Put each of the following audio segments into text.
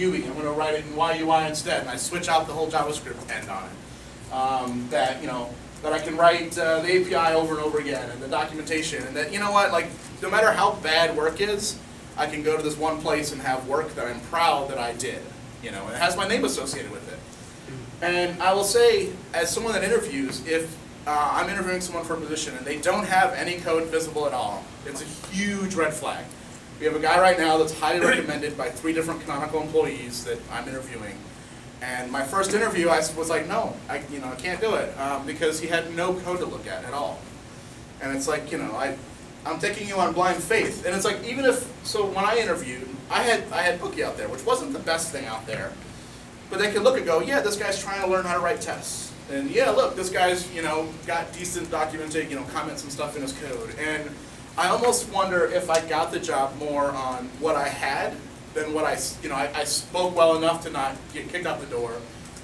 UI, I'm going to write it in YUI instead, and I switch out the whole JavaScript end on it. Um, that, you know, that I can write uh, the API over and over again, and the documentation, and that, you know what, like, no matter how bad work is, I can go to this one place and have work that I'm proud that I did, you know, and it has my name associated with it. And I will say, as someone that interviews, if uh, I'm interviewing someone for a position and they don't have any code visible at all, it's a huge red flag. We have a guy right now that's highly recommended by three different Canonical employees that I'm interviewing. And my first interview, I was like, no, I, you know, I can't do it um, because he had no code to look at at all. And it's like, you know, I, I'm taking you on blind faith. And it's like, even if, so when I interviewed, I had, I had Bookie out there, which wasn't the best thing out there. But they could look and go, yeah, this guy's trying to learn how to write tests. And yeah, look, this guy's, you know, got decent documented, you know, comments and stuff in his code. And I almost wonder if I got the job more on what I had than what I, you know, I, I spoke well enough to not get kicked out the door.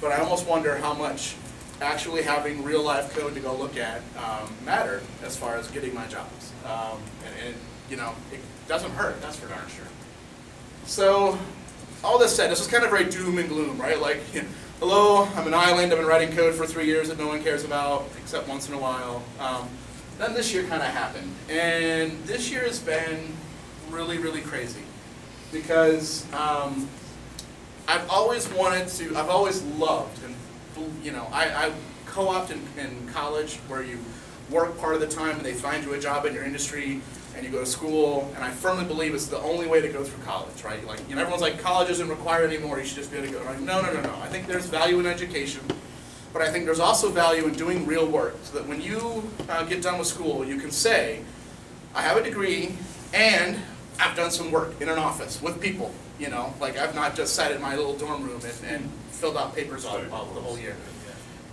But I almost wonder how much actually having real life code to go look at um, mattered as far as getting my jobs. Um, and, and, you know, it doesn't hurt, that's for darn sure. So, all this said, this is kind of very doom and gloom, right? Like, you know, hello, I'm an island, I've been writing code for three years that no one cares about, except once in a while. Um, then this year kind of happened. And this year has been really, really crazy. Because um, I've always wanted to, I've always loved, and you know, I, I co-opt in, in college where you work part of the time and they find you a job in your industry and you go to school, and I firmly believe it's the only way to go through college, right? Like, you know, everyone's like, college isn't required anymore, you should just be able to go. Like, no, no, no, no. I think there's value in education, but I think there's also value in doing real work, so that when you uh, get done with school, you can say, I have a degree, and I've done some work in an office with people, you know? Like, I've not just sat in my little dorm room and, and filled out papers all, all the whole year.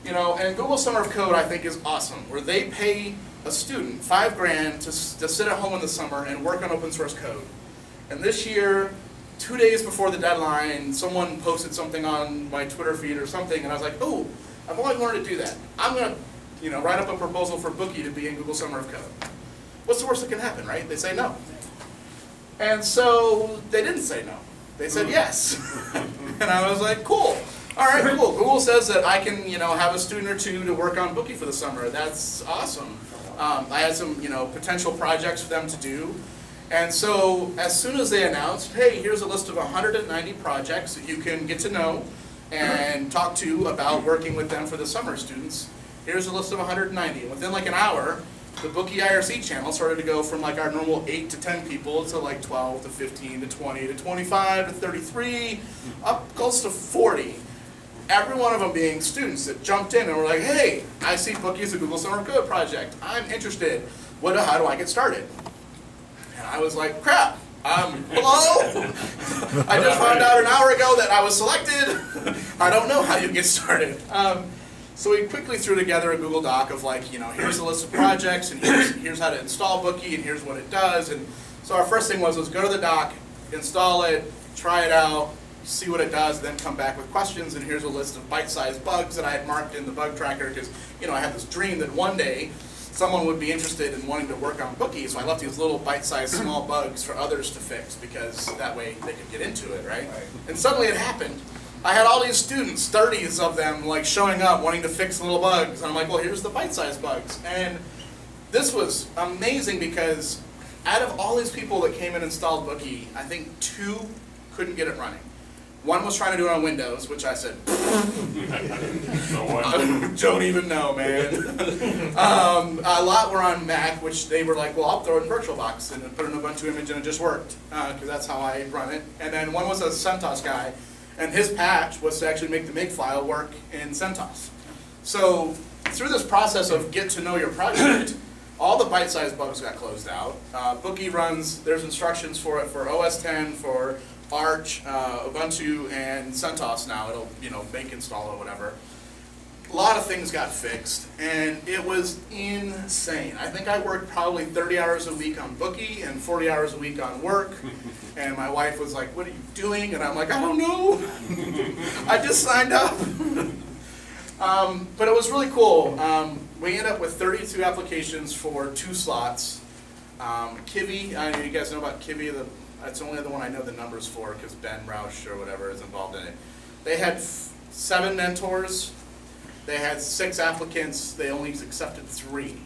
You know, and Google Summer of Code, I think, is awesome, where they pay a student five grand to, to sit at home in the summer and work on open source code. And this year, two days before the deadline, someone posted something on my Twitter feed or something, and I was like, oh, I've always wanted to do that. I'm going to you know, write up a proposal for Bookie to be in Google Summer of Code. What's the worst that can happen, right? They say no. And so they didn't say no. They said hmm. yes. and I was like, cool. All right, cool. Google says that I can, you know, have a student or two to work on Bookie for the summer. That's awesome. Um, I had some, you know, potential projects for them to do. And so as soon as they announced, hey, here's a list of 190 projects that you can get to know and talk to about working with them for the summer students, here's a list of 190. And within like an hour, the Bookie IRC channel started to go from like our normal 8 to 10 people to like 12 to 15 to 20 to 25 to 33, up close to 40 every one of them being students that jumped in and were like, hey, I see Bookie as a Google Summer Code project. I'm interested. What, how do I get started? And I was like, crap, um, hello? I just found out an hour ago that I was selected. I don't know how you get started. Um, so we quickly threw together a Google Doc of like, you know, here's a list of projects, and here's, here's how to install Bookie, and here's what it does. And so our first thing was, was go to the doc, install it, try it out, see what it does, then come back with questions, and here's a list of bite-sized bugs that I had marked in the bug tracker, because, you know, I had this dream that one day someone would be interested in wanting to work on bookies, so I left these little bite-sized small bugs for others to fix, because that way they could get into it, right? And suddenly it happened. I had all these students, 30s of them, like showing up, wanting to fix little bugs, and I'm like, well, here's the bite-sized bugs. And this was amazing because out of all these people that came and installed Bookie, I think two couldn't get it running. One was trying to do it on Windows, which I said, don't even know, man. um, a lot were on Mac, which they were like, well, I'll throw it in VirtualBox and put an Ubuntu image and it just worked, because uh, that's how I run it. And then one was a CentOS guy, and his patch was to actually make the Makefile work in CentOS. So through this process of get to know your project, all the bite-sized bugs got closed out. Uh, Bookie runs, there's instructions for it for OS 10, for Arch, uh, Ubuntu, and CentOS now. It'll, you know, make install or whatever. A lot of things got fixed, and it was insane. I think I worked probably 30 hours a week on Bookie and 40 hours a week on work. And my wife was like, what are you doing? And I'm like, I don't know. I just signed up. um, but it was really cool. Um, we ended up with 32 applications for two slots. Um, Kivy, I know you guys know about Kivy, the That's the only other one I know the numbers for because Ben Rousch or whatever is involved in it. They had seven mentors. They had six applicants. They only accepted three.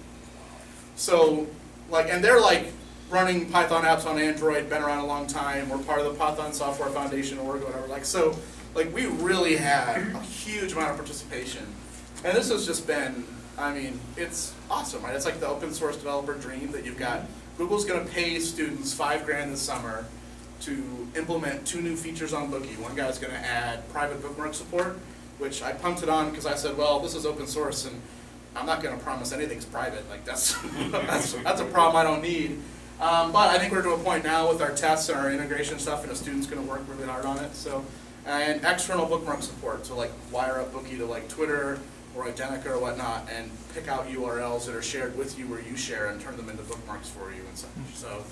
So, like, and they're like running Python apps on Android, been around a long time. We're part of the Python Software Foundation org, or whatever. Like, so, like, we really had a huge amount of participation. And this has just been, I mean, it's awesome, right? It's like the open source developer dream that you've got. Google's going to pay students five grand this summer to implement two new features on Bookie. One guy's going to add private bookmark support, which I punted on because I said, well, this is open source and I'm not going to promise anything's private. Like that's that's that's a problem I don't need. Um, but I think we're to a point now with our tests and our integration stuff, and a student's going to work really hard on it. So, and external bookmark support, so like wire up Bookie to like Twitter or Identica or whatnot, and pick out URLs that are shared with you or you share, and turn them into bookmarks for you and such. So,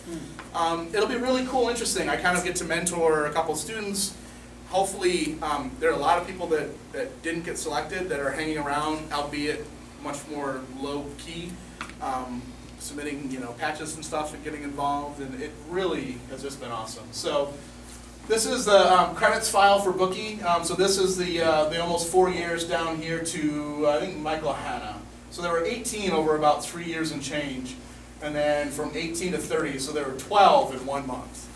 um, it'll be really cool, interesting. I kind of get to mentor a couple students. Hopefully, um, there are a lot of people that, that didn't get selected that are hanging around, albeit much more low key, um, submitting you know patches and stuff and getting involved, and it really has just been awesome. So this is the um, credits file for Bookie. Um, so this is the uh, the almost four years down here to I think Michael Hanna. So there were 18 over about three years and change, and then from 18 to 30, so there were 12 in one month.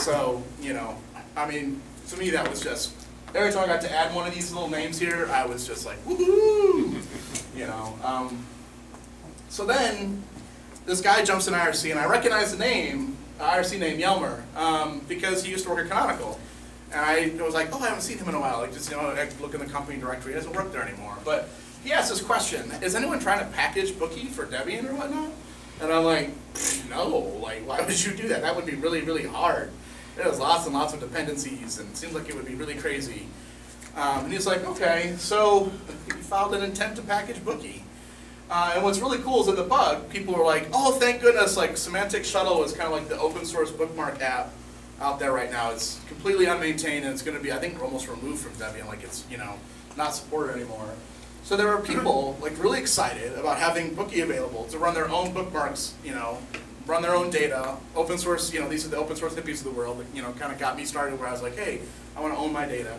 so you know, I mean, to me that was just every time I got to add one of these little names here, I was just like, woohoo! You know. Um, so then, this guy jumps in IRC, and I recognize the name, IRC name Jelmer, um, because he used to work at Canonical. And I was like, oh, I haven't seen him in a while. Like, just, you know, I look in the company directory, he doesn't work there anymore. But he asked this question, is anyone trying to package Bookie for Debian or whatnot? And I'm like, no, like, why would you do that? That would be really, really hard. There's lots and lots of dependencies, and it seems like it would be really crazy. Um, and he's like, okay, so he filed an intent to package Bookie. Uh, and what's really cool is in the bug, people were like, oh, thank goodness, like SemanticScuttle is kind of like the open source bookmark app out there right now. It's completely unmaintained and it's going to be, I think, almost removed from Debian, like it's, you know, not supported anymore. So there are people like really excited about having Bookie available to run their own bookmarks, you know, run their own data, open source, you know, these are the open source hippies of the world that, you know, kind of got me started where I was like, hey, I want to own my data.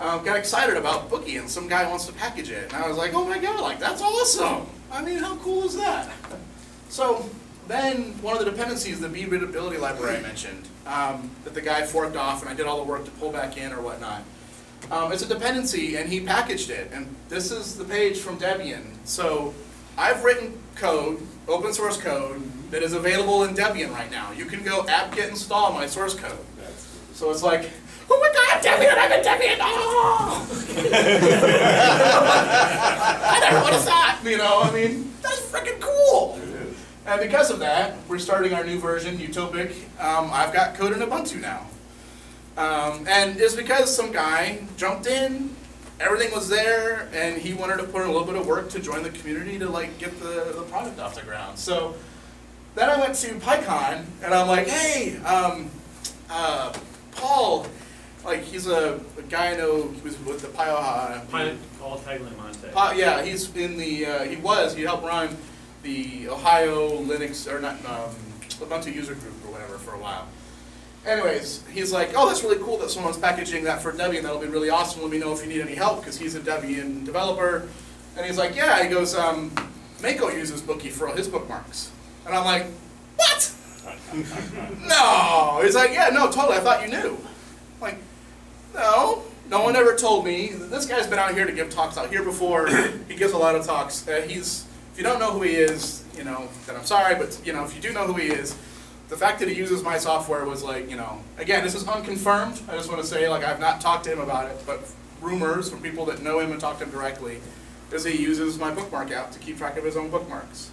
Um, got excited about Bookie and some guy wants to package it. And I was like, oh my god, like that's awesome. I mean, how cool is that? So then one of the dependencies, the breadability library I mentioned, um, that the guy forked off and I did all the work to pull back in or whatnot. Um, it's a dependency and he packaged it. And this is the page from Debian. So I've written code, open source code, that is available in Debian right now. You can go apt-get install my source code. So it's like, oh my god, Debian, I'm in Debian, oh! I never would have thought, you know, I mean, that's freaking cool. And because of that, we're starting our new version, Utopic. Um, I've got code in Ubuntu now. Um, and it's because some guy jumped in, everything was there, and he wanted to put in a little bit of work to join the community to like get the, the product off the ground. So then I went to PyCon, and I'm like, hey, um, uh, Paul, like he's a, a guy I know, he was with the called Tagliamonte. Pa- yeah, he's in the, uh, he was, he helped run the Ohio Linux, or not, um, Ubuntu user group or whatever for a while. Anyways, he's like, oh, that's really cool that someone's packaging that for Debian. That'll be really awesome. Let me know if you need any help, because he's a Debian developer. And he's like, yeah, he goes, um, Mako uses Bookie for all his bookmarks. And I'm like, what? no. He's like, yeah, no, totally. I thought you knew. No, no one ever told me. This guy's been out here to give talks out here before. he gives a lot of talks. Uh, he's, if you don't know who he is, you know, then I'm sorry, but you know, if you do know who he is, the fact that he uses my software was like, you know, again, this is unconfirmed. I just want to say, like, I've not talked to him about it, but rumors from people that know him and talk to him directly is he uses my bookmark app to keep track of his own bookmarks.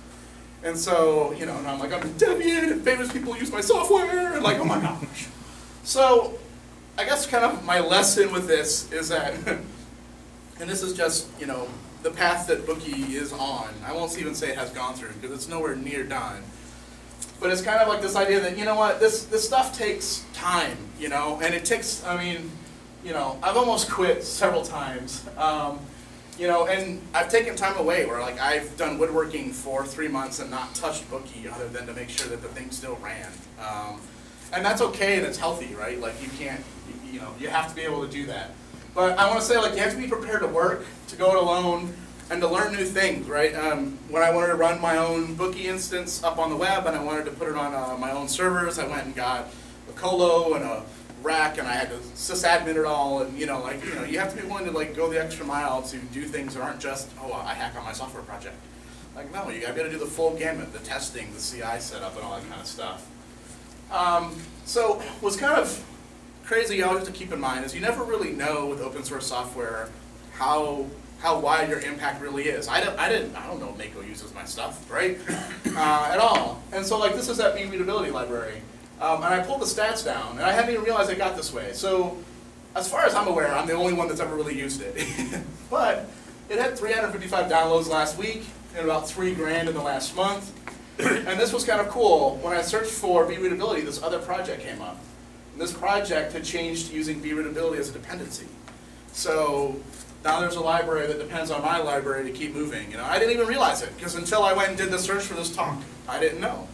And so, you know, and I'm like, I'm a Debian, and famous people use my software, and like, oh my gosh. So, I guess kind of my lesson with this is that, and this is just, you know, the path that Bookie is on. I won't even say it has gone through, because it's nowhere near done. But it's kind of like this idea that, you know what, this, this stuff takes time, you know, and it takes, I mean, you know, I've almost quit several times. Um, you know, and I've taken time away where like I've done woodworking for three months and not touched Bookie other than to make sure that the thing still ran. Um, And that's okay and it's healthy, right? Like you can't, you- know, you have to be able to do that. But I want to say, like, you have to be prepared to work, to go it alone, and to learn new things, right? Um, when I wanted to run my own bookie instance up on the web and I wanted to put it on uh, my own servers, I went and got a colo and a rack and I had to sysadmin it all and you know like you know you have to be willing to like go the extra mile to do things that aren't just oh I hack on my software project. Like no, you able to do the full gamut, the testing, the CI setup, and all that kind of stuff. Um, so what's kind of crazy you always have to keep in mind is you never really know with open source software how how wide your impact really is. I don't I didn't I don't know Mako uses my stuff right uh, at all. And so like this is that breadability library, um, and I pulled the stats down, and I hadn't even realized it got this way. So as far as I'm aware, I'm the only one that's ever really used it. but it had 355 downloads last week and about three grand in the last month. and this was kind of cool. When I searched for readability, this other project came up. And this project had changed to using breadability as a dependency. So now there's a library that depends on my library to keep moving. You know, I didn't even realize it because until I went and did the search for this talk, I didn't know.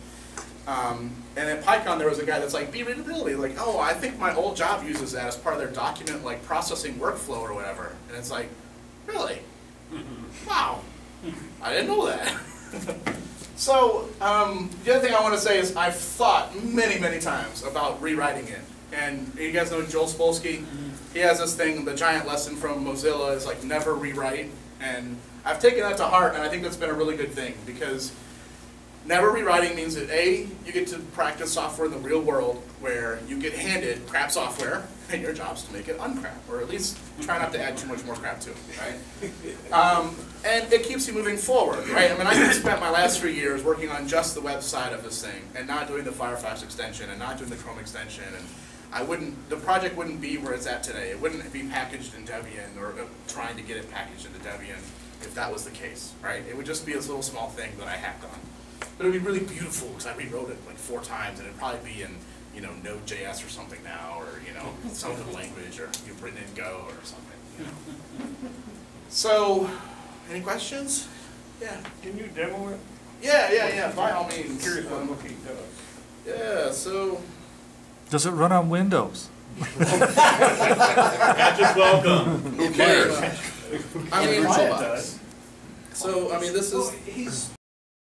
Um, and at PyCon, there was a guy that's like, breadability, like, oh, I think my old job uses that as part of their document, like processing workflow or whatever. And it's like, really? Wow, I didn't know that. so, um, the other thing I want to say is I've thought many, many times about rewriting it. And you guys know Joel Spolsky? He has this thing, the giant lesson from Mozilla is like never rewrite. And I've taken that to heart, and I think that's been a really good thing because Never rewriting means that A, you get to practice software in the real world where you get handed crap software and your job's to make it uncrap, or at least try not to add too much more crap to it, right? Um, and it keeps you moving forward, right? I mean, I spent my last three years working on just the website of this thing and not doing the Firefox extension and not doing the Chrome extension and I wouldn't, the project wouldn't be where it's at today. It wouldn't be packaged in Debian or uh, trying to get it packaged into Debian if that was the case, right? It would just be this little small thing that I hacked on. But it'd be really beautiful because I rewrote it like four times and it'd probably be in, you know, Node.js or something now, or, you know, some other language, or you've written in Go or something, you know. So, any questions? Yeah. Can you demo it? Yeah, yeah, yeah, by all means. Curious what Um, Bookie does. Yeah, so, Does it run on Windows? Patrick, welcome. who cares? I mean, Mine does. so, I mean, this is, Well, he's